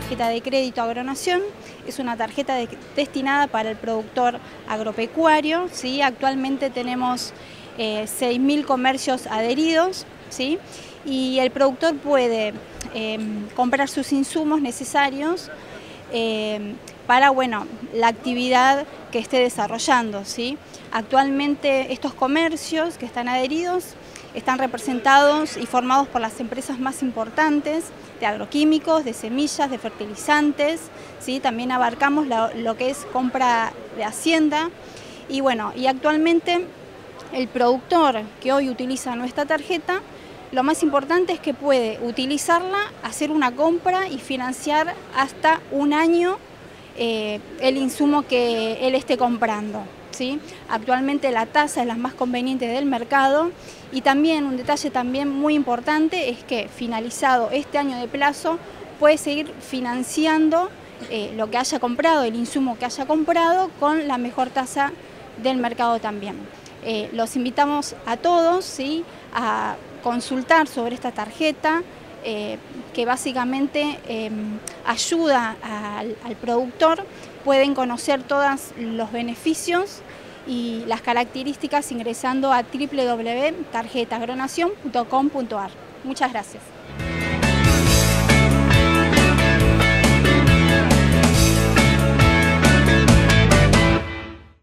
tarjeta de crédito agronación, es una tarjeta destinada para el productor agropecuario, ¿sí? actualmente tenemos 6.000 comercios adheridos, ¿sí? y el productor puede em, comprar sus insumos necesarios em, para bueno, la actividad que esté desarrollando. ¿sí? Actualmente estos comercios que están adheridos están representados y formados por las empresas más importantes de agroquímicos, de semillas, de fertilizantes, ¿sí? también abarcamos lo, que es compra de hacienda y bueno, y actualmente el productor que hoy utiliza nuestra tarjeta, lo más importante es que puede utilizarla, hacer una compra y financiar hasta un año eh, el insumo que él esté comprando. ¿sí? Actualmente la tasa es la más conveniente del mercado y también un detalle también muy importante es que finalizado este año de plazo puede seguir financiando eh, lo que haya comprado, el insumo que haya comprado con la mejor tasa del mercado también. Eh, los invitamos a todos a consultar sobre esta tarjeta, eh, que básicamente em, ayuda al, productor, pueden conocer todos los beneficios y las características ingresando a www.tarjetagronación.com.ar. Muchas gracias.